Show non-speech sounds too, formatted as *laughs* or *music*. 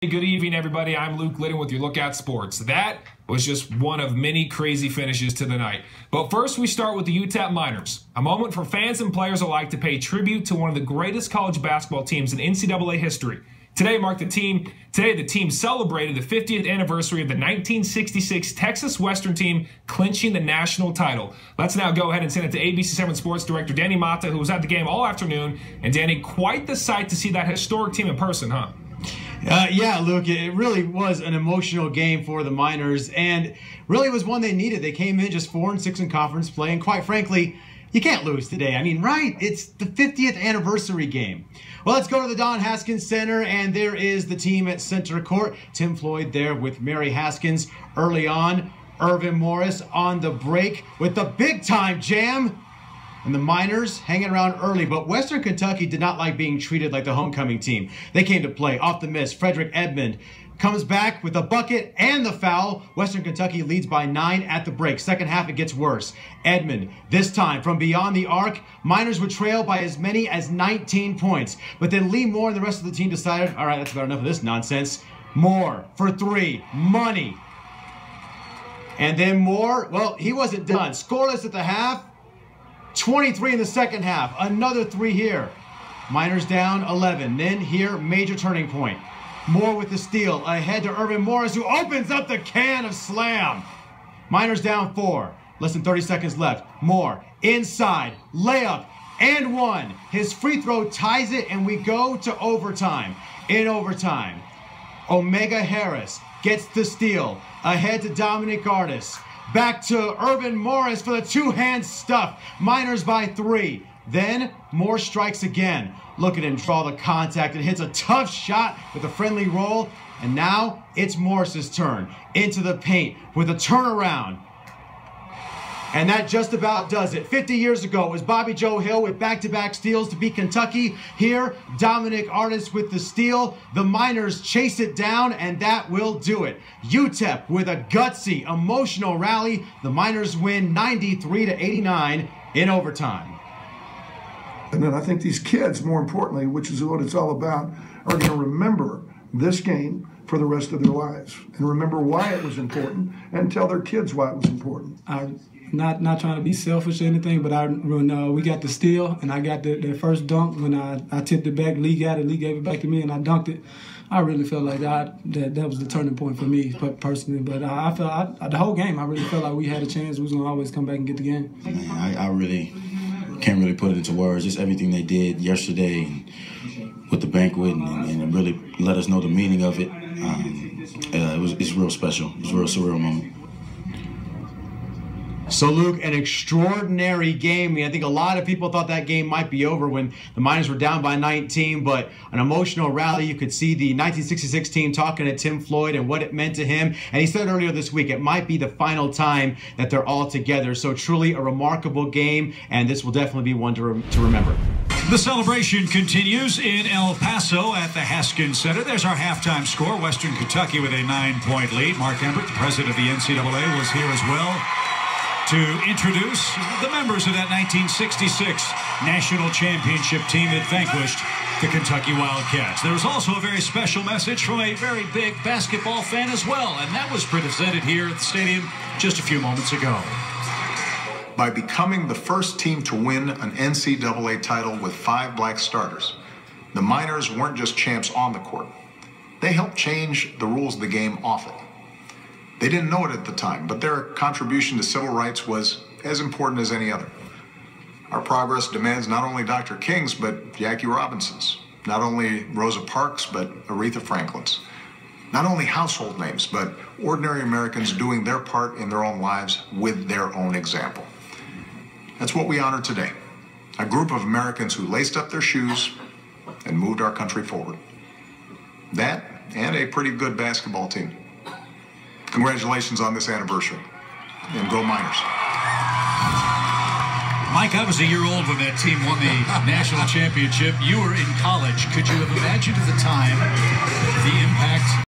Good evening, everybody. I'm Luke Liddon with your Lookout Sports. That was just one of many crazy finishes to the night. But first, we start with the UTEP Miners. A moment for fans and players alike to pay tribute to one of the greatest college basketball teams in NCAA history. Today marked the team. Today, the team celebrated the 50th anniversary of the 1966 Texas Western team clinching the national title. Let's now go ahead and send it to ABC7 Sports Director Danny Mata, who was at the game all afternoon. And Danny, quite the sight to see that historic team in person, huh? Uh, yeah, Luke, it really was an emotional game for the Miners, and really was one they needed. They came in just four and six in conference play, and quite frankly, you can't lose today. I mean, right? It's the 50th anniversary game. Well, let's go to the Don Haskins Center, and there is the team at center court. Tim Floyd there with Mary Haskins early on. Earvin Morris on the break with the big time jam and the Miners hanging around early, but Western Kentucky did not like being treated like the homecoming team. They came to play off the miss. Frederick Edmond comes back with a bucket and the foul. Western Kentucky leads by nine at the break. Second half, it gets worse. Edmond, this time from beyond the arc, Miners would trail by as many as 19 points. But then Lee Moore and the rest of the team decided, all right, that's about enough of this nonsense. Moore for three, money. And then Moore, well, he wasn't done. Scoreless at the half. 23 in the second half. Another three here. Miners down 11. Then here, major turning point. Moore with the steal. Ahead to Earvin Morris, who opens up the can of slam. Miners down four. Less than 30 seconds left. Moore inside. Layup and one. His free throw ties it, and we go to overtime. In overtime, Omega Harris gets the steal. Ahead to Dominic Artis. Back to Earvin Morris for the two-hand stuff. Miners by three. Then Moore strikes again. Look at him draw the contact and hits a tough shot with a friendly roll. And now it's Morris's turn. Into the paint with a turnaround. And that just about does it. 50 years ago, it was Bobby Joe Hill with back-to-back steals to beat Kentucky. Here, Dominic Artis with the steal. The Miners chase it down, and that will do it. UTEP with a gutsy, emotional rally. The Miners win 93 to 89 in overtime. And then I think these kids, more importantly, which is what it's all about, are going to remember this game for the rest of their lives and remember why it was important and tell their kids why it was important. I not not trying to be selfish or anything, but I when uh, we got the steal and I got the, the first dunk when I, I tipped it back, Lee got it, Lee gave it back to me, and I dunked it. I really felt like that that, that was the turning point for me personally. But I, I felt I, the whole game, I really felt like we had a chance. We was gonna always come back and get the game. I, I really can't really put it into words. Just everything they did yesterday with the banquet and, and, really let us know the meaning of it. Um, uh, it was it's real special. It was a real surreal moment. So, Luke, an extraordinary game. I, mean, I think a lot of people thought that game might be over when the Miners were down by 19, but an emotional rally. You could see the 1966 team talking to Tim Floyd and what it meant to him. And he said earlier this week it might be the final time that they're all together. So, truly a remarkable game, and this will definitely be one to, re to remember. The celebration continues in El Paso at the Haskins Center. There's our halftime score. Western Kentucky with a nine point lead. Mark Emmert, the president of the NCAA, was here as well to introduce the members of that 1966 national championship team that vanquished the Kentucky Wildcats. There was also a very special message from a very big basketball fan as well, and that was presented here at the stadium just a few moments ago. By becoming the first team to win an NCAA title with five black starters, the Miners weren't just champs on the court. They helped change the rules of the game off it. They didn't know it at the time, but their contribution to civil rights was as important as any other. Our progress demands not only Dr. King's, but Jackie Robinson's, not only Rosa Parks, but Aretha Franklin's. Not only household names, but ordinary Americans doing their part in their own lives with their own example. That's what we honor today. A group of Americans who laced up their shoes and moved our country forward. That and a pretty good basketball team. Congratulations on this anniversary. And go Miners. Mike, I was a year old when that team won the *laughs* national championship. You were in college. Could you have imagined at the time the impact